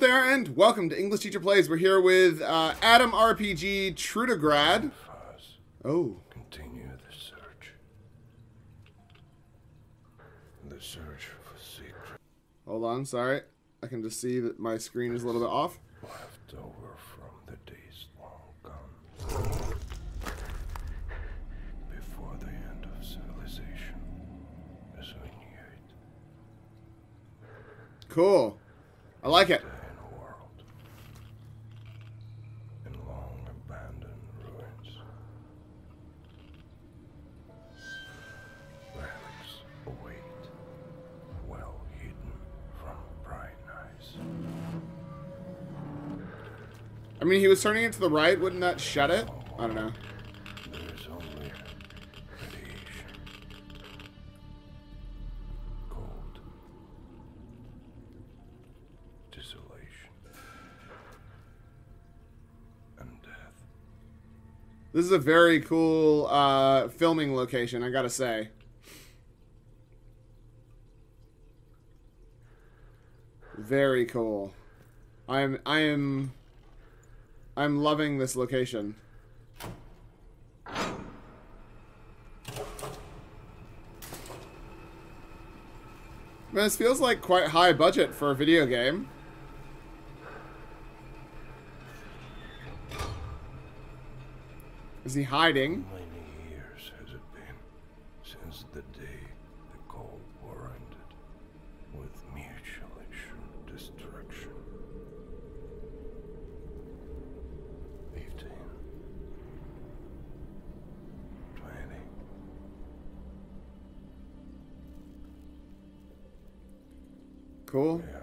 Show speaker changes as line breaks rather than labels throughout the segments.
out there, and welcome to English Teacher Plays. We're here with uh, Atom RPG Trudograd.
Fuzz,
Oh,
continue the search. The search for secret
hold on, sorry. I can just see that my screen is a little bit off.
left over from the days long gone. Before the end of civilization as we knew it
Cool. I like it. I mean, he was turning it to the right. Wouldn't that shut it? I don't know.
There is only radiation, cold, desolation, and death.
This is a very cool uh, filming location, I gotta say. Very cool. I'm I am I'm loving this location. Man, this feels like quite high budget for a video game. Is he hiding? Cool.
They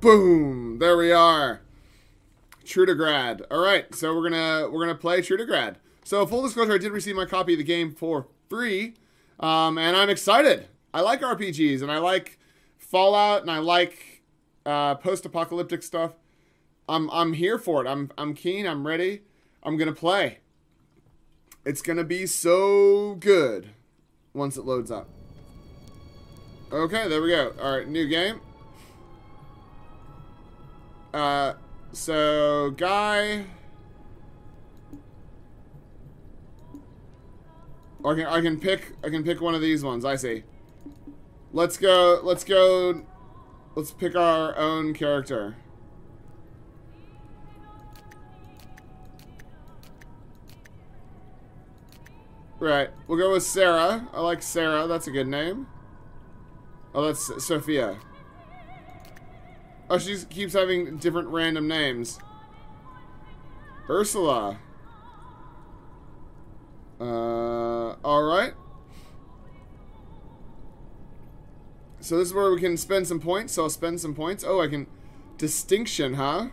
Boom! There we are. Trudograd. All right, so we're gonna we're gonna play Trudograd. So full disclosure, I did receive my copy of the game for free, um, and I'm excited. I like RPGs, and I like Fallout, and I like uh, post-apocalyptic stuff. I'm I'm here for it. I'm I'm keen. I'm ready. I'm gonna play. It's gonna be so good once it loads up. Okay, there we go. All right, new game. Uh, so guy. I can I can pick I can pick one of these ones. I see. Let's go. Let's go. Let's pick our own character. Right. We'll go with Sarah. I like Sarah. That's a good name. Oh, that's Sophia. Oh, she keeps having different random names. Ursula. Uh, alright. So this is where we can spend some points, so I'll spend some points. Oh, I can... Distinction, huh?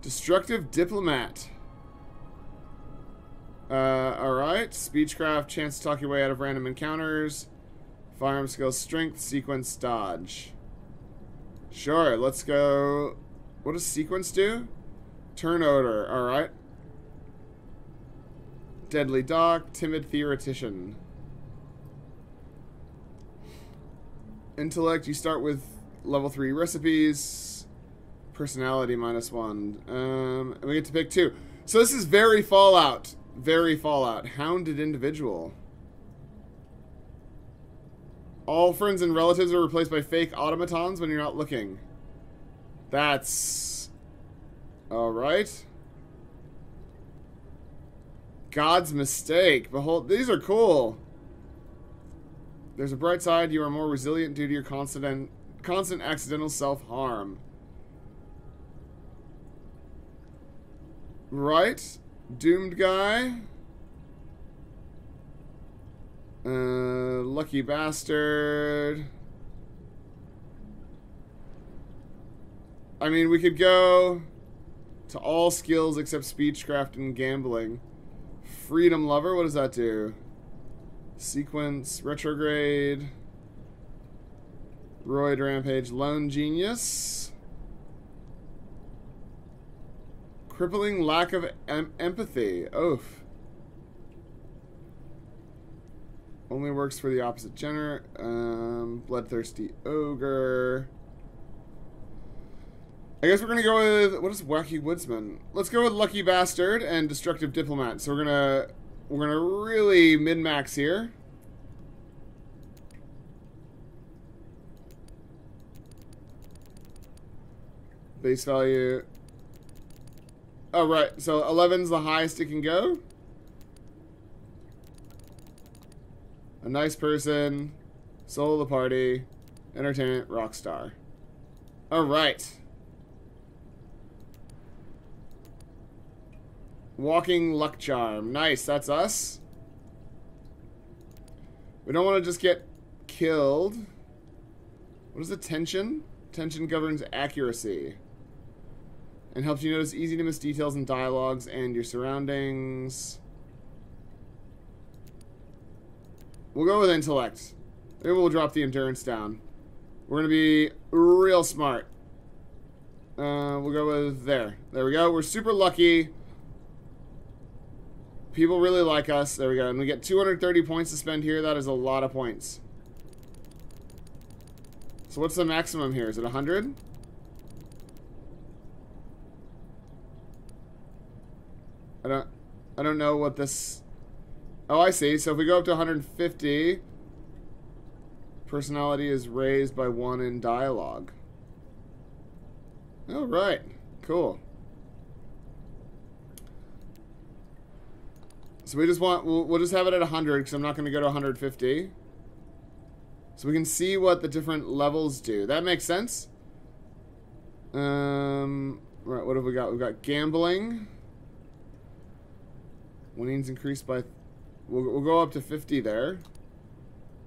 Destructive Diplomat. Uh, alright. Speechcraft, chance to talk your way out of random encounters. Firearm skills, strength, sequence, dodge. Sure, let's go. What does sequence do? Turn odor, alright. Deadly Doc, Timid Theoretician. Intellect, you start with level 3 recipes. Personality minus 1. Um, and we get to pick 2. So this is very Fallout. Very Fallout. Hounded individual. All friends and relatives are replaced by fake automatons when you're not looking. That's... Alright. God's mistake. Behold, these are cool. There's a bright side. You are more resilient due to your constant, constant accidental self-harm. Right. Doomed guy. Uh, Lucky bastard. I mean, we could go to all skills except speechcraft and gambling. Freedom lover, what does that do? Sequence, retrograde, roid rampage, lone genius. Crippling lack of em empathy. Oof. Only works for the opposite gender. Um, bloodthirsty ogre. I guess we're gonna go with what is wacky woodsman? Let's go with lucky bastard and destructive diplomat. So we're gonna we're gonna really min max here. Base value. Oh right, so 11's the highest it can go. A nice person, soul of the party, entertainment, rock star. All right. Walking luck charm. Nice, that's us. We don't want to just get killed. What is attention? Attention governs accuracy. And helps you notice easy to miss details in dialogues and your surroundings. We'll go with intellect. Maybe we'll drop the endurance down. We're going to be real smart. Uh, we'll go with there. There we go. We're super lucky. People really like us. There we go. And we get 230 points to spend here. That is a lot of points. So what's the maximum here? Is it 100? I don't I don't know what this Oh, I see. So if we go up to 150, personality is raised by one in dialogue. All right. Cool. So we just want, we'll, we'll just have it at 100 because I'm not going to go to 150. So we can see what the different levels do. That makes sense. Um, right, what have we got? We've got gambling. Winnings increased by We'll, we'll go up to 50 there.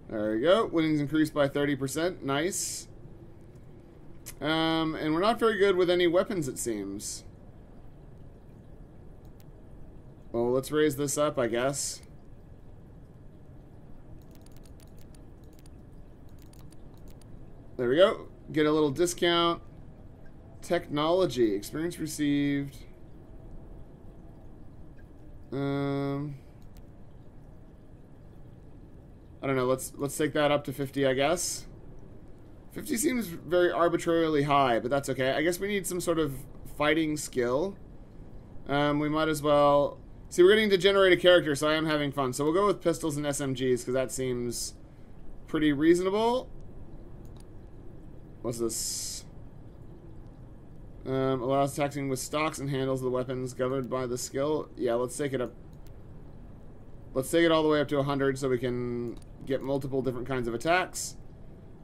There we go. Winnings increased by 30%. Nice. Um, and we're not very good with any weapons, it seems. Well, let's raise this up, I guess. There we go. Get a little discount. Technology. Experience received. Um... I don't know. Let's let's take that up to 50, I guess. 50 seems very arbitrarily high, but that's okay. I guess we need some sort of fighting skill. Um, we might as well... See, we're getting to generate a character, so I am having fun. So we'll go with pistols and SMGs, because that seems pretty reasonable. What's this? Um, allows taxing with stocks and handles of the weapons governed by the skill. Yeah, let's take it up. Let's take it all the way up to 100 so we can get multiple different kinds of attacks.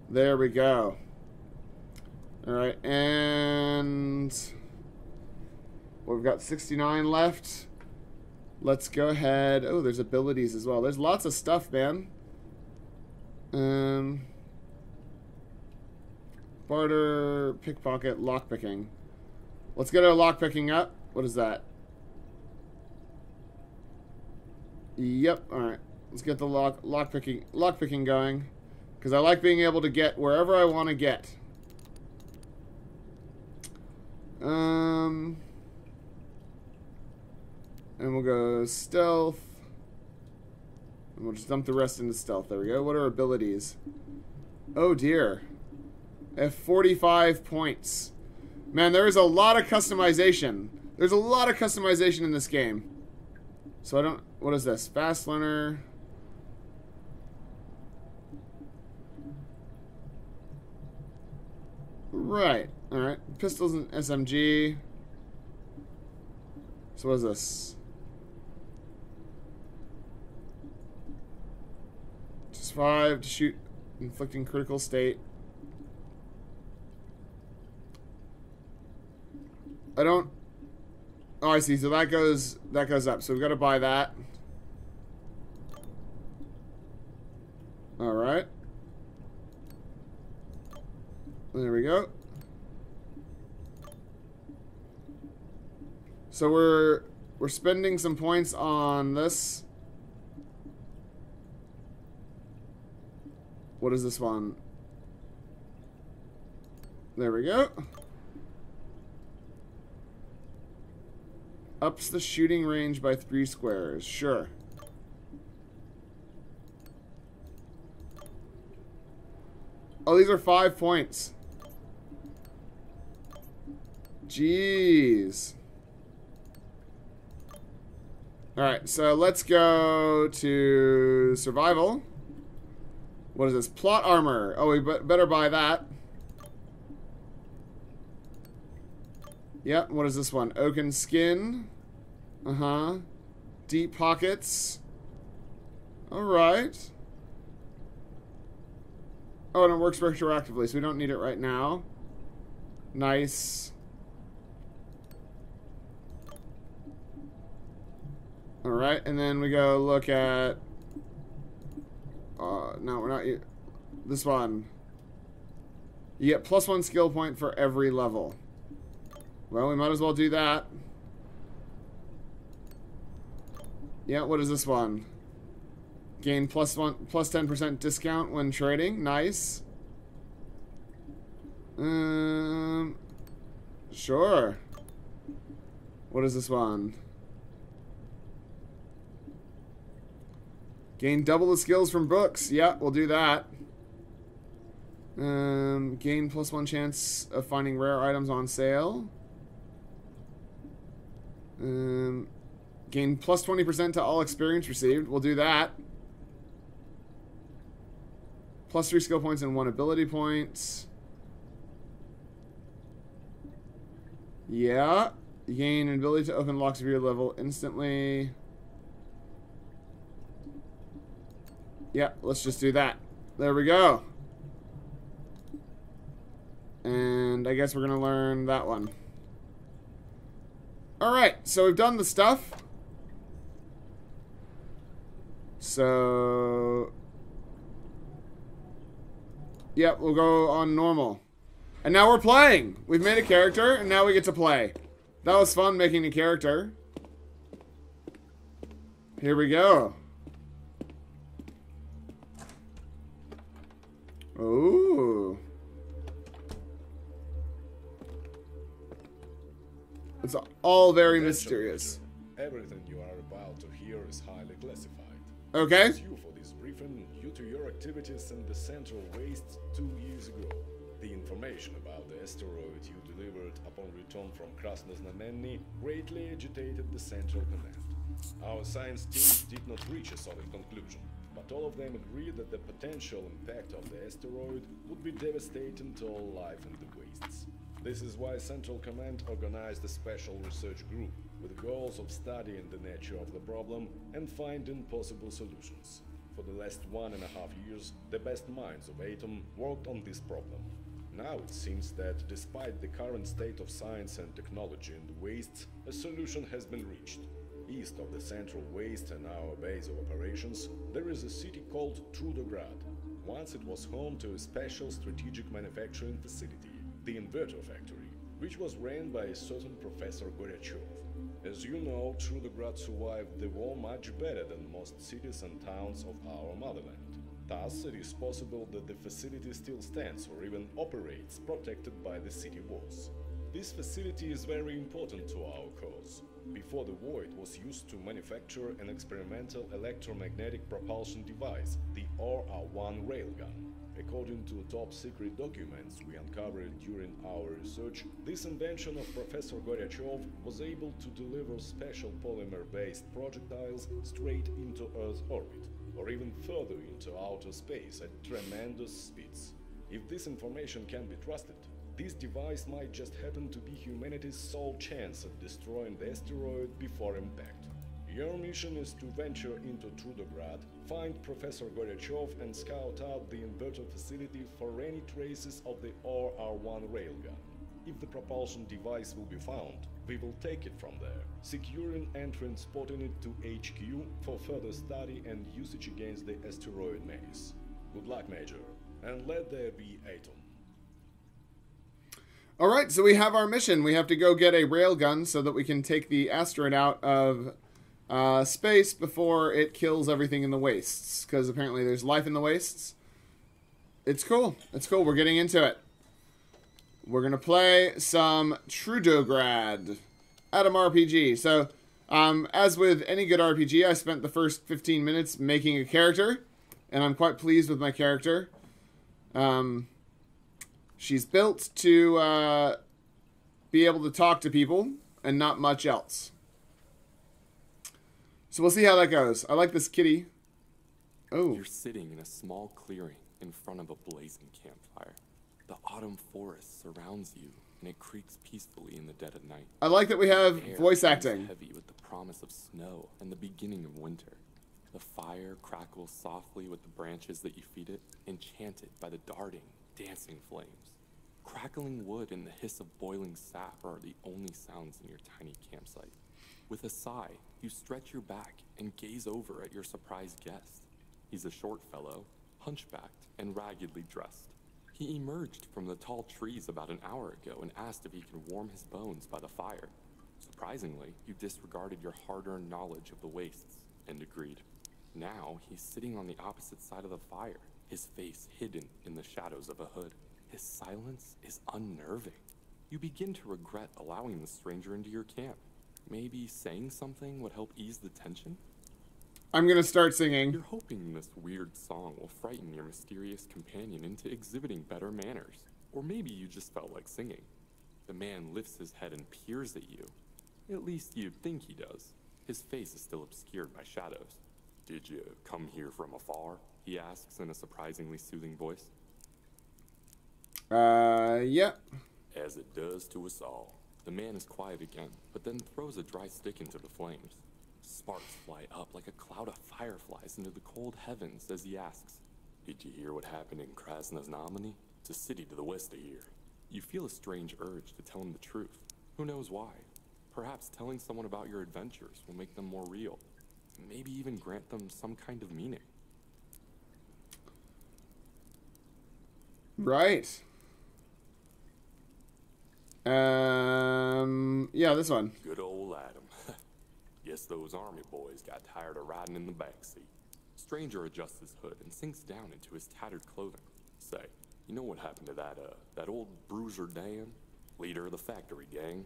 There we go. Alright, and we've got 69 left. Let's go ahead. Oh, there's abilities as well. There's lots of stuff, man. Um, barter, pickpocket, lockpicking. Let's get our lockpicking up. What is that? Yep, alright. Let's get the lock lock picking lock picking going. Because I like being able to get wherever I want to get. Um and we'll go stealth. And we'll just dump the rest into stealth. There we go. What are abilities? Oh dear. Have 45 points. Man, there is a lot of customization. There's a lot of customization in this game. So I don't... What is this? Fast learner... Right. Alright. Pistols and SMG. So what is this? Just five to shoot inflicting critical state. I don't Oh I see, so that goes that goes up. So we've got to buy that. Alright. There we go. So we're we're spending some points on this. What is this one? There we go. Ups the shooting range by three squares. Sure. Oh, these are five points. Jeez. Alright, so let's go to survival. What is this? Plot armor. Oh, we better buy that. Yep, what is this one? Oaken skin. Uh-huh. Deep pockets. Alright. Oh, and it works retroactively, so we don't need it right now. Nice. Alright, and then we go look at... Uh, no, we're not... This one. You get plus one skill point for every level. Well, we might as well do that. Yeah, what is this one? Gain plus one plus ten percent discount when trading. Nice. Um Sure. What is this one? Gain double the skills from books. Yeah, we'll do that. Um, gain plus one chance of finding rare items on sale. Um, gain plus 20% to all experience received. We'll do that. Plus 3 skill points and 1 ability points. Yeah. Gain an ability to open locks of your level instantly. Yeah, let's just do that. There we go. And I guess we're going to learn that one. Alright, so we've done the stuff. So... Yep, we'll go on normal. And now we're playing! We've made a character, and now we get to play. That was fun making a character. Here we go. Ooh. It's all very mysterious.
Everything you are about to hear is highly classified.
Okay.
You for this briefing due to your activities in the Central Waste two years ago. The information about the asteroid you delivered upon return from Krasnoznamenny greatly agitated the Central Command. Our science teams did not reach a solid conclusion, but all of them agreed that the potential impact of the asteroid would be devastating to all life in the wastes. This is why Central Command organized a special research group with goals of studying the nature of the problem and finding possible solutions. For the last one and a half years, the best minds of Atom worked on this problem. Now it seems that, despite the current state of science and technology in the wastes, a solution has been reached. East of the central waste and our base of operations, there is a city called Trudograd. Once it was home to a special strategic manufacturing facility the Inverter Factory, which was ran by a certain Professor Goryachov. As you know, Trudograd survived the war much better than most cities and towns of our motherland. Thus, it is possible that the facility still stands or even operates protected by the city walls. This facility is very important to our cause. Before the war, it was used to manufacture an experimental electromagnetic propulsion device, the RR-1 railgun. According to top secret documents we uncovered during our research, this invention of Professor Goryachov was able to deliver special polymer-based projectiles straight into Earth's orbit, or even further into outer space at tremendous speeds. If this information can be trusted, this device might just happen to be humanity's sole chance of destroying the asteroid before impact. Your mission is to venture into Trudograd, find Professor Goryachov and scout out the inverter facility for any traces of the RR-1 railgun. If the propulsion device will be found, we will take it from there, securing and transporting it to HQ for further study and usage against the asteroid maze. Good luck, Major, and let there be Atom.
All right, so we have our mission. We have to go get a railgun so that we can take the asteroid out of uh, space before it kills everything in the wastes. Because apparently there's life in the wastes. It's cool. It's cool. We're getting into it. We're gonna play some Trudograd, Atom RPG. So, um, as with any good RPG, I spent the first 15 minutes making a character, and I'm quite pleased with my character. Um, she's built to uh, be able to talk to people and not much else. So we'll see how that goes. I like this kitty. Oh,
You're sitting in a small clearing in front of a blazing campfire. The autumn forest surrounds you, and it creaks peacefully in the dead of night.
I like that we have voice acting.
Heavy with the promise of snow and the beginning of winter. The fire crackles softly with the branches that you feed it, enchanted by the darting, dancing flames. Crackling wood and the hiss of boiling sap are the only sounds in your tiny campsite. With a sigh, you stretch your back and gaze over at your surprised guest. He's a short fellow, hunchbacked and raggedly dressed. He emerged from the tall trees about an hour ago and asked if he could warm his bones by the fire. Surprisingly, you disregarded your hard earned knowledge of the wastes and agreed. Now he's sitting on the opposite side of the fire, his face hidden in the shadows of a hood. His silence is unnerving. You begin to regret allowing the stranger into your camp. Maybe saying something would help ease the tension?
I'm gonna start singing.
You're hoping this weird song will frighten your mysterious companion into exhibiting better manners. Or maybe you just felt like singing. The man lifts his head and peers at you. At least you think he does. His face is still obscured by shadows. Did you come here from afar? He asks in a surprisingly soothing voice.
Uh, yeah.
As it does to us all. The man is quiet again, but then throws a dry stick into the flames. Sparks fly up like a cloud of fireflies into the cold heavens as he asks, Did you hear what happened in Krasnoznamenny? It's a city to the west of here. You feel a strange urge to tell him the truth. Who knows why? Perhaps telling someone about your adventures will make them more real. Maybe even grant them some kind of meaning.
Right. Um, yeah, this one.
Good old Atom. Guess those army boys got tired of riding in the backseat. Stranger adjusts his hood and sinks down into his tattered clothing. Say, you know what happened to that, uh, that old bruiser Dan? Leader of the factory gang?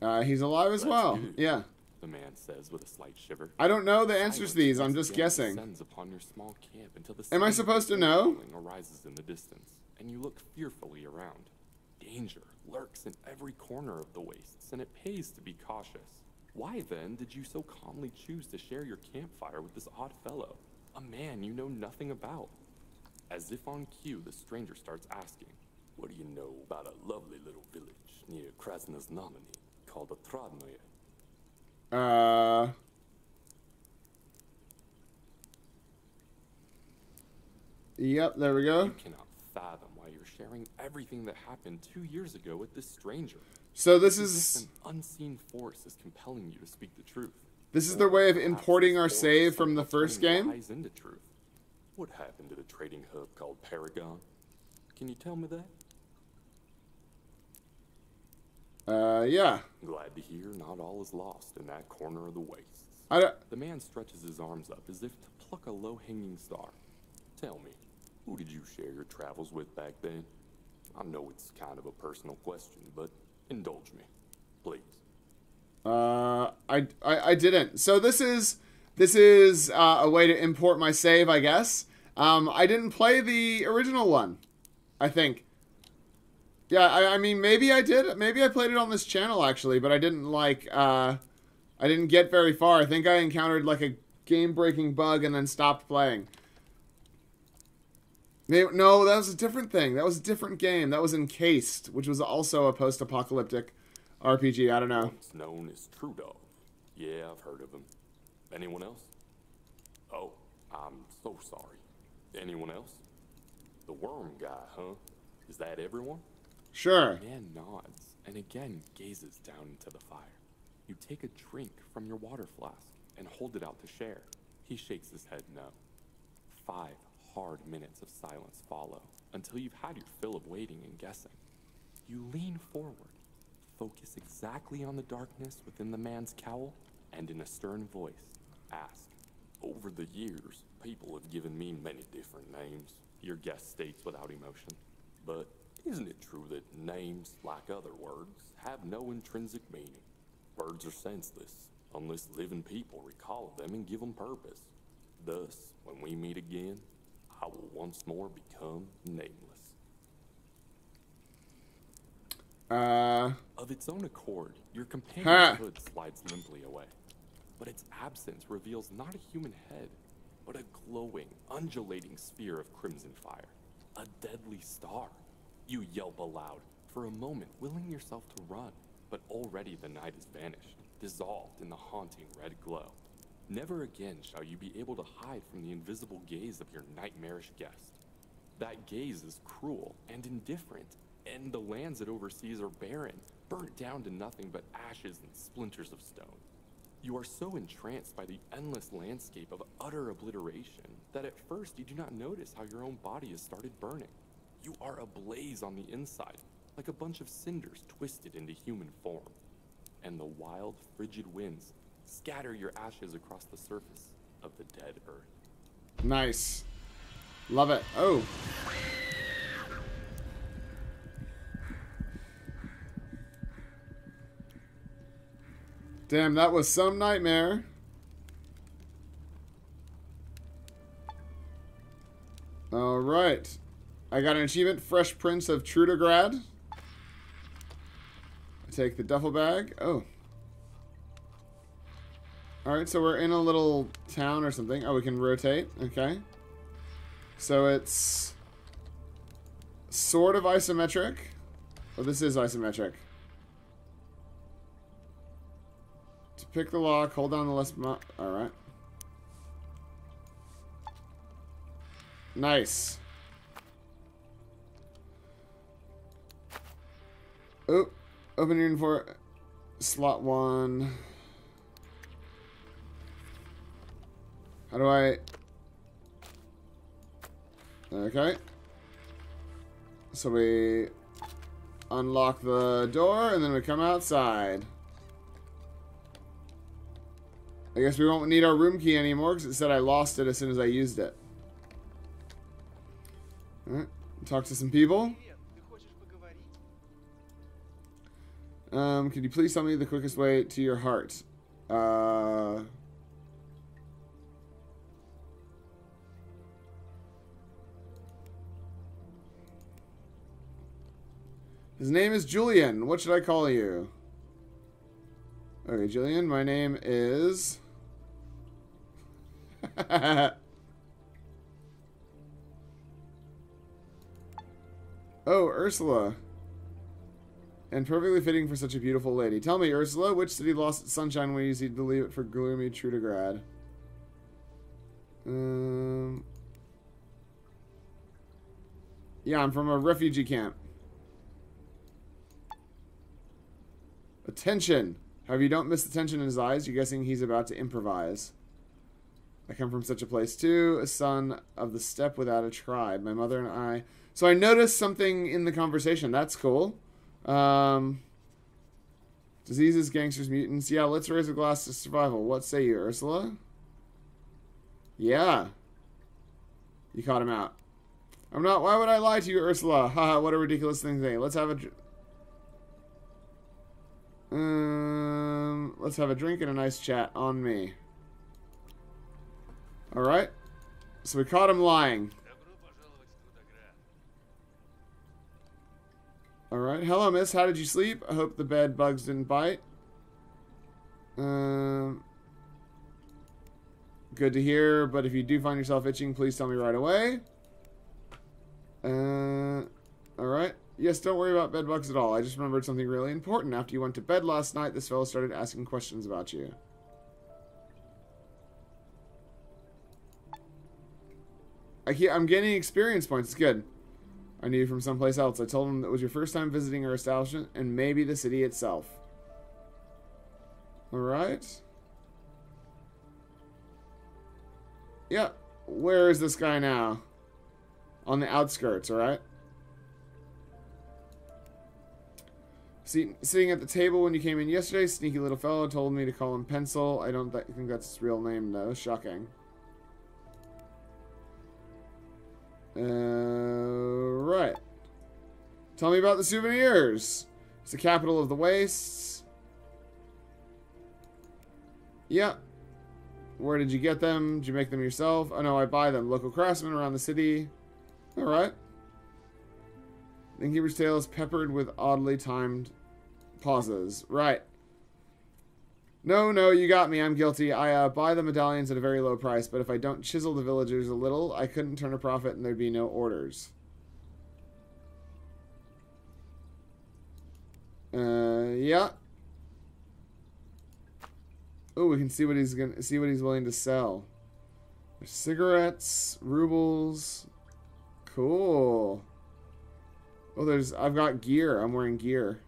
Uh, he's alive as
That's
well.
good.
Yeah.
The man says with a slight shiver.
I don't know the answers to these. I'm just guessing.
descends upon your small camp until the
Am I supposed to know?
Arises in the distance, and you look fearfully around. Danger lurks in every corner of the wastes, and it pays to be cautious. Why then did you so calmly choose to share your campfire with this odd fellow, a man you know nothing about? As if on cue, the stranger starts asking, "What do you know about a lovely little village near Krasnoznamenny called Otradnoye?"
Uh, yep, there we go.
You cannot fathom sharing everything that happened two years ago with this stranger.
So this is
an unseen force is compelling you to speak the truth.
this is their way of importing our save from the first game.
lies into truth. What happened to the trading hub called Paragon? Can you tell me that?
Uh, yeah.
Glad to hear not all is lost in that corner of the wastes.
I don't,
The man stretches his arms up as if to pluck a low-hanging star. Tell me, who did you share your travels with back then? I know it's kind of a personal question, but indulge me, please.
Uh, I, I, I didn't. So this is this is uh, a way to import my save, I guess. Um, I didn't play the original one. I think. Yeah, I, I mean, maybe I did. Maybe I played it on this channel actually, but I didn't like. Uh, I didn't get very far. I think I encountered like a game-breaking bug and then stopped playing. Maybe, no, that was a different thing. That was a different game. That was Encased, which was also a post-apocalyptic RPG. I don't know.
It's known as True Dog. Yeah, I've heard of him. Anyone else? Oh, I'm so sorry. Anyone else? The worm guy, huh? Is that everyone?
Sure.
Man nods and again gazes down into the fire. You take a drink from your water flask and hold it out to share. He shakes his head no. Five hard minutes of silence follow until you've had your fill of waiting and guessing. You lean forward, focus exactly on the darkness within the man's cowl, and in a stern voice, ask. Over the years, people have given me many different names, your guest states without emotion. But isn't it true that names, like other words, have no intrinsic meaning? Words are senseless unless living people recall them and give them purpose. Thus, when we meet again, I will once more become nameless.
Uh,
Of its own accord, your companion's hood slides limply away. But its absence reveals not a human head, but a glowing, undulating sphere of crimson fire. A deadly star. You yelp aloud, for a moment willing yourself to run, but already the night is vanished, dissolved in the haunting red glow. Never again shall you be able to hide from the invisible gaze of your nightmarish guest. That gaze is cruel and indifferent, and the lands it oversees are barren, burnt down to nothing but ashes and splinters of stone. You are so entranced by the endless landscape of utter obliteration that at first you do not notice how your own body has started burning. You are ablaze on the inside, like a bunch of cinders twisted into human form. And the wild, frigid winds scatter your ashes across the surface of the dead earth.
nice. Love it. Oh. Damn, that was some nightmare. All right. I got an achievement, Fresh Prince of Trudograd. I take the duffel bag. Oh. All right, so we're in a little town or something. Oh, we can rotate. Okay. So it's sort of isometric. Oh, this is isometric. To pick the lock, hold down the left mo- All right. Nice. Oh, open your for slot one. How do I... Okay. So we unlock the door, and then we come outside. I guess we won't need our room key anymore, because it said I lost it as soon as I used it. Alright, talk to some people. Um, can you please tell me the quickest way to your heart? Uh... His name is Julian. What should I call you? Okay, Julian, my name is. oh, Ursula. And perfectly fitting for such a beautiful lady. Tell me, Ursula, which city lost its sunshine when you seemed to leave it for gloomy Trudograd? Um. Yeah, I'm from a refugee camp. Attention! However, you don't miss the tension in his eyes. You're guessing he's about to improvise. I come from such a place too, a son of the steppe without a tribe. My mother and I. So I noticed something in the conversation. That's cool. Um, diseases, gangsters, mutants. Yeah, let's raise a glass to survival. What say you, Ursula? Yeah. You caught him out. I'm not. Why would I lie to you, Ursula? Haha, what a ridiculous thing to say. Let's have a. Um, let's have a drink and a nice chat on me. Alright. So we caught him lying. Alright. Hello, miss. How did you sleep? I hope the bed bugs didn't bite. Um, good to hear, but if you do find yourself itching, please tell me right away. Uh, alright. Yes, don't worry about bedbugs at all. I just remembered something really important. After you went to bed last night, this fellow started asking questions about you. I keep, I'm gaining experience points. It's good. I knew you from someplace else. I told him that it was your first time visiting our establishment and maybe the city itself. Alright. Yeah. Where is this guy now? on the outskirts, alright? See, sitting at the table when you came in yesterday, sneaky little fellow told me to call him Pencil. I don't th- think that's his real name, though. Shocking. Uh, right. Tell me about the souvenirs. It's the capital of the wastes. Yeah. Where did you get them? Did you make them yourself? Oh no, I buy them. Local craftsmen around the city. Alright. Innkeeper's Tale is peppered with oddly timed pauses. Right. No, no, you got me. I'm guilty. I uh, buy the medallions at a very low price, but if I don't chisel the villagers a little, I couldn't turn a profit and there'd be no orders. Uh, yeah. Oh, we can see what he's gonna see what he's willing to sell. Cigarettes, rubles. Cool. Oh, there's I've got gear. I'm wearing gear.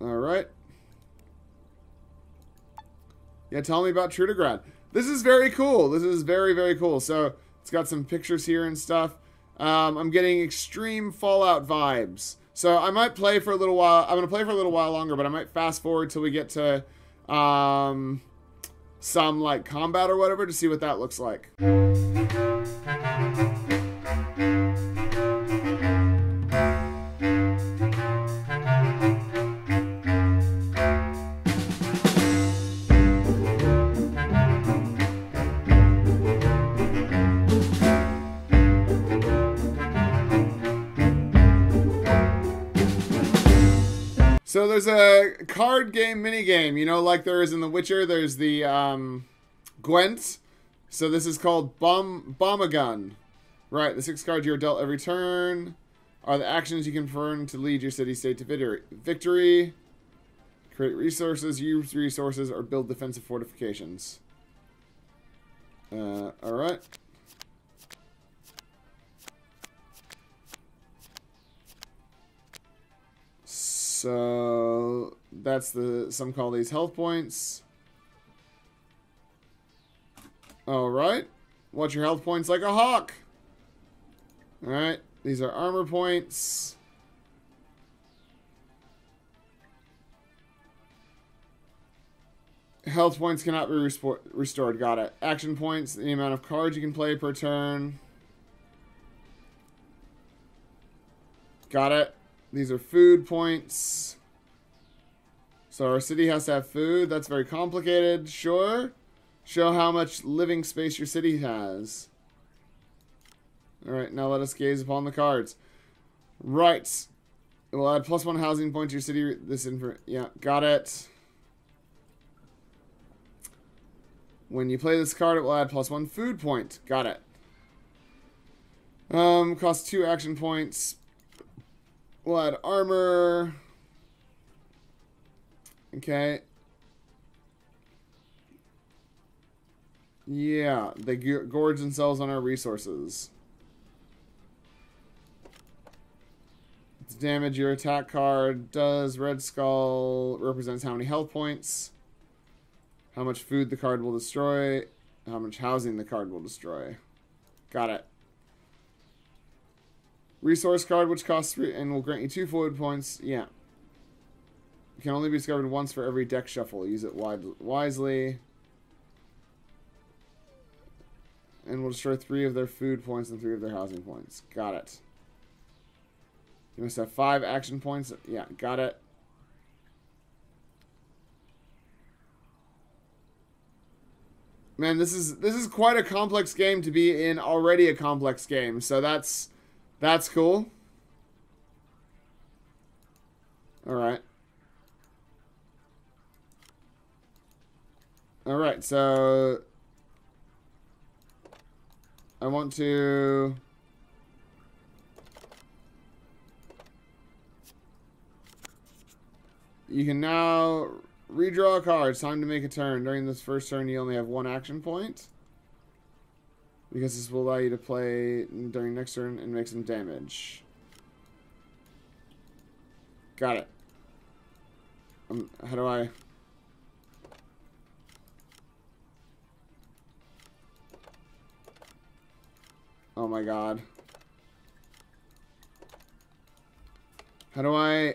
All right. Yeah, tell me about Trudograd. This is very cool. This is very, very cool. So it's got some pictures here and stuff. Um, I'm getting extreme Fallout vibes. So I might play for a little while. I'm gonna play for a little while longer, but I might fast forward till we get to um, some like combat or whatever to see what that looks like. So there's a card game mini game, you know, like there is in The Witcher. There's the um, Gwent. So this is called Bomb Bombagun. Right, the six cards you're dealt every turn are the actions you can perform to lead your city-state to victory. Victory. Create resources, use resources, or build defensive fortifications. Uh, all right. So that's the some call these health points. All right. Watch your health points like a hawk. All right. These are armor points. Health points cannot be restored. Got it. Action points, the amount of cards you can play per turn. Got it. These are food points. So our city has to have food. That's very complicated. Sure. Show how much living space your city has. Alright, now let us gaze upon the cards. Right. It will add plus one housing point to your city. This info. Yeah, got it. When you play this card, it will add plus one food point. Got it. Um, costs two action points. We'll add armor. Okay. Yeah, they gorge themselves on our resources. It's damage your attack card does. Red Skull represents how many health points, how much food the card will destroy, how much housing the card will destroy. Got it. Resource card, which costs three and will grant you two forward points. Yeah. It can only be discovered once for every deck shuffle. Use it wide, wisely. And will destroy three of their food points and three of their housing points. Got it. You must have five action points. Yeah, got it. Man, this is this is quite a complex game to be in already a complex game. So that's that's cool. All right. All right, so I want to You can now redraw a card. It's time to make a turn. During this first turn, you only have one action point. Because this will allow you to play during next turn and make some damage. Got it. Um, how do I... Oh my god. How do I...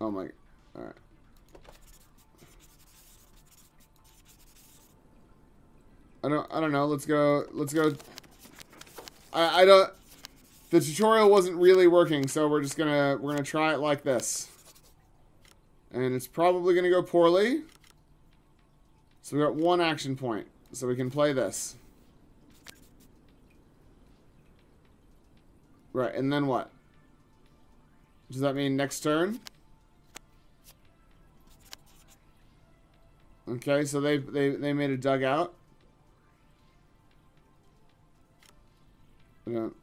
Oh my... Alright. I don't, I don't know. Let's go, let's go. I, I don't, the tutorial wasn't really working, so we're just gonna, we're gonna try it like this. And it's probably gonna go poorly. So we got one action point, so we can play this. Right, and then what? Does that mean next turn? Okay, so they they they made a dugout. Don't.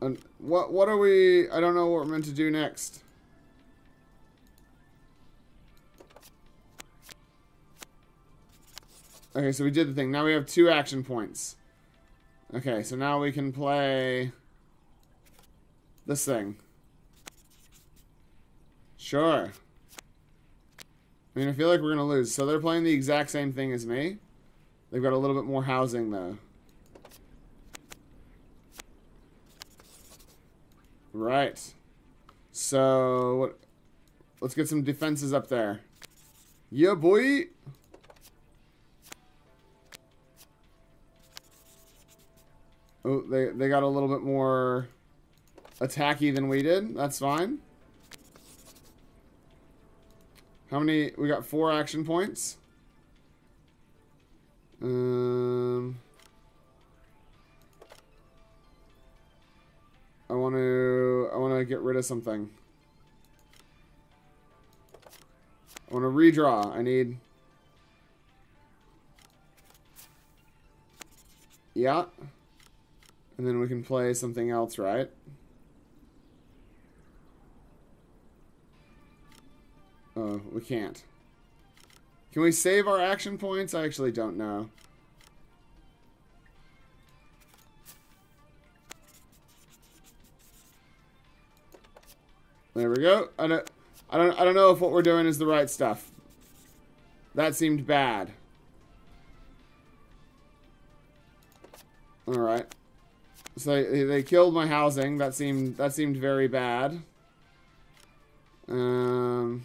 And what what are we? I don't know what we're meant to do next. Okay, so we did the thing. Now we have two action points. Okay, so now we can play this thing. Sure. I mean, I feel like we're going to lose. So they're playing the exact same thing as me. They've got a little bit more housing, though. Right. So, what, let's get some defenses up there. Yeah, boy! Oh, they, they got a little bit more attacky than we did. That's fine. How many? We got four action points. Um, I want to. I want to get rid of something. I want to redraw. I need. Yeah. And then we can play something else, right? Oh, we can't. Can we save our action points? I actually don't know. There we go. I don't, I don't, I don't know if what we're doing is the right stuff. That seemed bad. All right. So they, killed my housing. That seemed that seemed very bad. Um.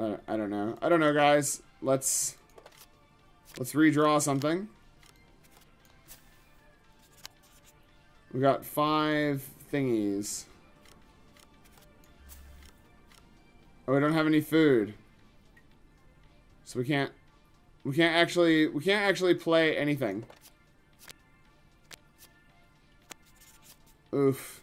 I, don't know. I don't know, guys. Let's let's redraw something. We got five thingies. Oh, we don't have any food. So we can't we can't actually we can't actually play anything. Oof.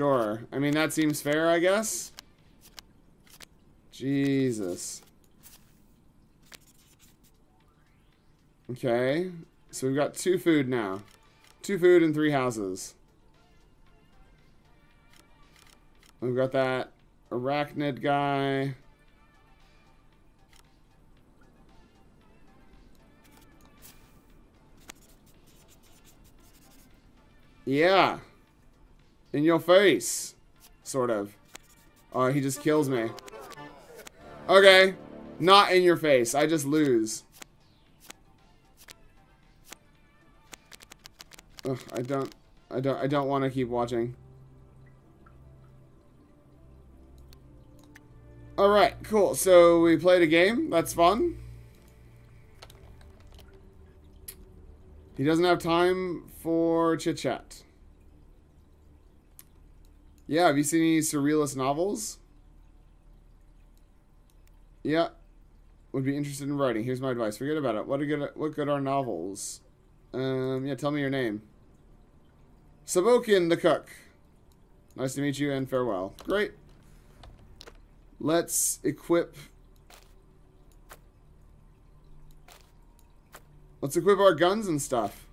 Sure. I mean that seems fair, I guess. Jesus. Okay. So we've got two food now. Two food and three houses. We've got that arachnid guy. Yeah. In your face. Sort of. Oh, he just kills me. Okay. Not in your face. I just lose. Ugh, I don't... I don't... I don't want to keep watching. Alright, cool. So we played a game. That's fun. He doesn't have time for chit-chat. Yeah, have you seen any surrealist novels? Yeah. Would be interested in writing. Here's my advice. Forget about it. What a good what good are novels? Um, yeah, tell me your name. Sabokin the cook. Nice to meet you and farewell. Great. Let's equip... Let's equip our guns and stuff.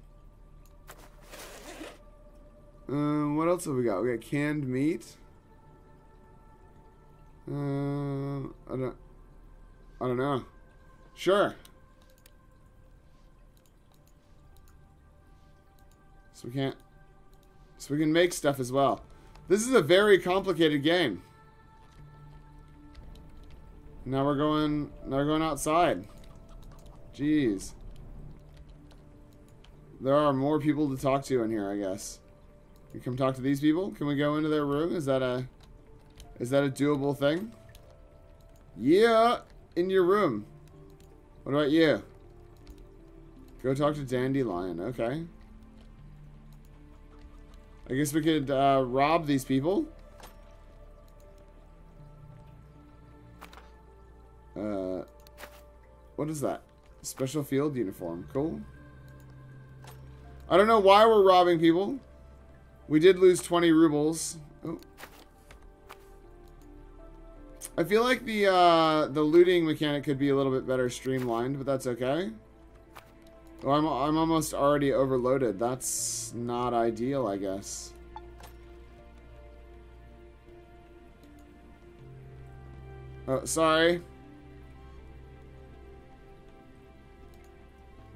Um, what else have we got? We got canned meat. Uh, I don't... I don't know. Sure. So we can't... So we can make stuff as well. This is a very complicated game. Now we're going now we're going outside. Jeez. There are more people to talk to in here, I guess. You come talk to these people? Can we go into their room? Is that a is that a doable thing? Yeah, in your room. What about you? Go talk to Dandelion. Okay. I guess we could uh, rob these people. Uh, what is that? Special field uniform. Cool. I don't know why we're robbing people. We did lose 20 rubles. Oh. I feel like the uh, the looting mechanic could be a little bit better streamlined, but that's okay. Oh, I'm, I'm almost already overloaded. That's not ideal, I guess. Oh, sorry.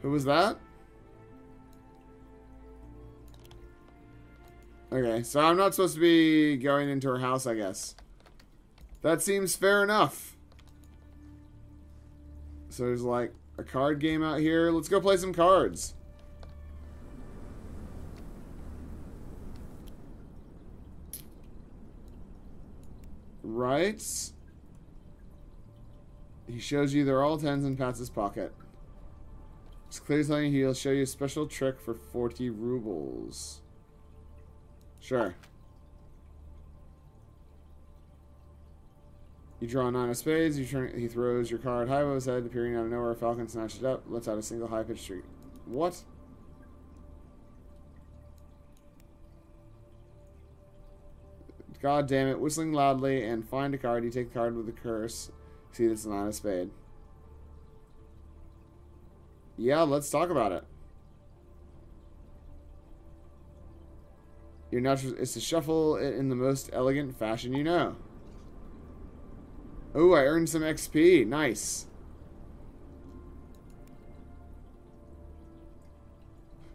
Who was that? Okay, so I'm not supposed to be going into her house, I guess. That seems fair enough. So there's like a card game out here. Let's go play some cards. Right. He shows you they're all tens in Pat's pocket. It's clearly telling you he'll show you a special trick for 40 rubles. Sure. You draw a nine of spades. You turn. He throws your card high above his head, appearing out of nowhere. Falcon snatches it up, lets out a single high pitched shriek. What? God damn it! Whistling loudly and find a card. You take the card with the curse. See, it's a nine of spade. Yeah, let's talk about it. Your natural is to shuffle it in the most elegant fashion you know. Oh, I earned some XP. Nice.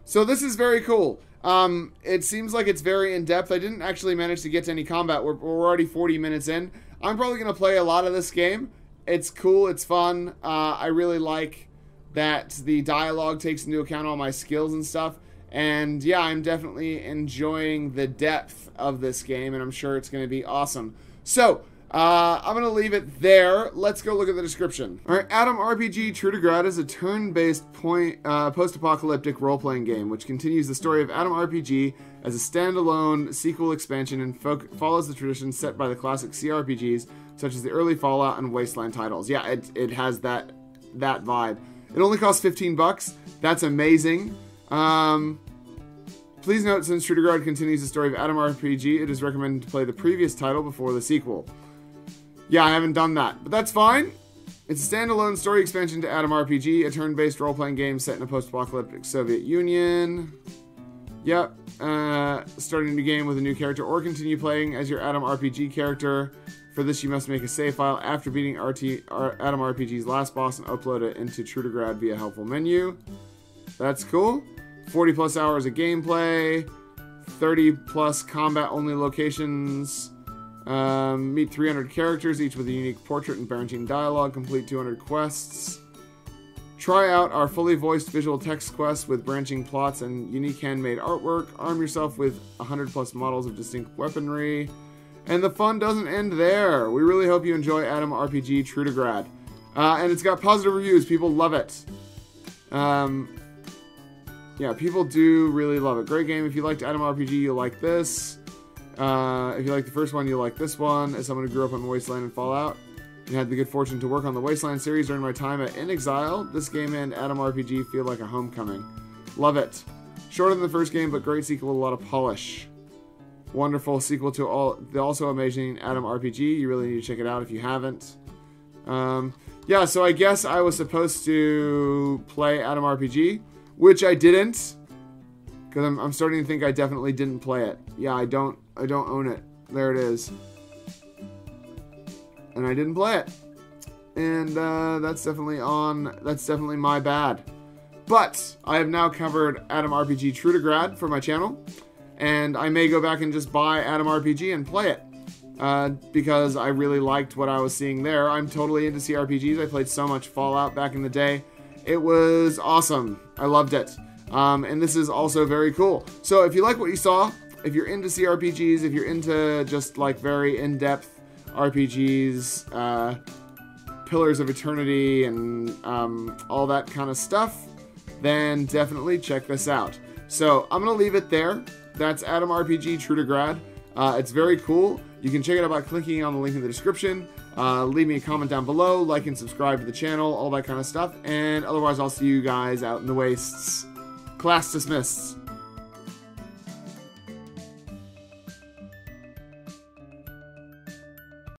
So this is very cool. Um, it seems like it's very in-depth. I didn't actually manage to get to any combat. We're, we're already 40 minutes in. I'm probably going to play a lot of this game. It's cool. It's fun. Uh, I really like that the dialogue takes into account all my skills and stuff. And yeah, I'm definitely enjoying the depth of this game, and I'm sure it's going to be awesome. So, uh, I'm going to leave it there. Let's go look at the description. All right, Atom RPG Trudograd is a turn-based point uh, post-apocalyptic role-playing game which continues the story of Atom RPG as a standalone sequel expansion and fo- follows the tradition set by the classic CRPGs such as the early Fallout and Wasteland titles. Yeah, it, it has that that vibe. It only costs 15 bucks. That's amazing. Um, please note, since Grad continues the story of Atom RPG, it is recommended to play the previous title before the sequel. Yeah, I haven't done that, but that's fine. It's a standalone story expansion to Atom RPG, a turn-based role-playing game set in a post-apocalyptic Soviet Union. Yep, uh, starting a new game with a new character, or continue playing as your Atom RPG character. For this, you must make a save file after beating RT, R, Atom RPG's last boss and upload it into Trudograd via helpful menu. That's cool. 40 plus hours of gameplay, 30 plus combat only locations. Um, meet 300 characters, each with a unique portrait and branching dialogue. Complete 200 quests. Try out our fully voiced visual text quests with branching plots and unique handmade artwork. Arm yourself with 100 plus models of distinct weaponry. And the fun doesn't end there. We really hope you enjoy Atom RPG Trudograd. Uh, and it's got positive reviews. People love it. Um, yeah, people do really love it. Great game. If you liked Atom RPG, you'll like this. Uh, if you like the first one, you'll like this one. As someone who grew up on Wasteland and Fallout, and had the good fortune to work on the Wasteland series during my time at inXile, this game and Atom RPG feel like a homecoming. Love it. Shorter than the first game, but great sequel with a lot of polish. Wonderful sequel to all the also amazing Atom RPG. You really need to check it out if you haven't. Um, yeah, so I guess I was supposed to play Atom RPG, which I didn't, because I'm, I'm starting to think I definitely didn't play it. Yeah, I don't I don't own it. There it is. And I didn't play it. And uh, that's definitely on. That's definitely my bad. But I have now covered Atom RPG Trudograd for my channel. and I may go back and just buy Atom RPG and play it uh, because I really liked what I was seeing there. I'm totally into CRPGs. I played so much Fallout back in the day. It was awesome. I loved it. Um, and this is also very cool. So if you like what you saw, if you're into CRPGs, if you're into just like very in depth RPGs, uh, Pillars of Eternity, and um, all that kind of stuff, then definitely check this out. So I'm to leave it there. That's Atom RPG Trudograd. Uh, it's very cool. You can check it out by clicking on the link in the description. Uh, leave me a comment down below, like and subscribe to the channel, all that kind of stuff. And otherwise, I'll see you guys out in the wastes. Class dismissed.